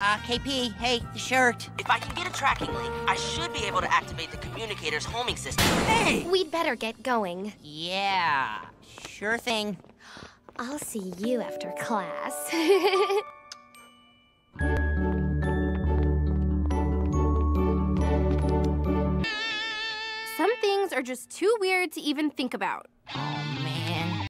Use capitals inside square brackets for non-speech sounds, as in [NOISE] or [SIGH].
Uh, KP, hey, the shirt. If I can get a tracking link, I should be able to activate the communicator's homing system. Hey! We'd better get going. Yeah, sure thing. I'll see you after class. [LAUGHS] Some things are just too weird to even think about.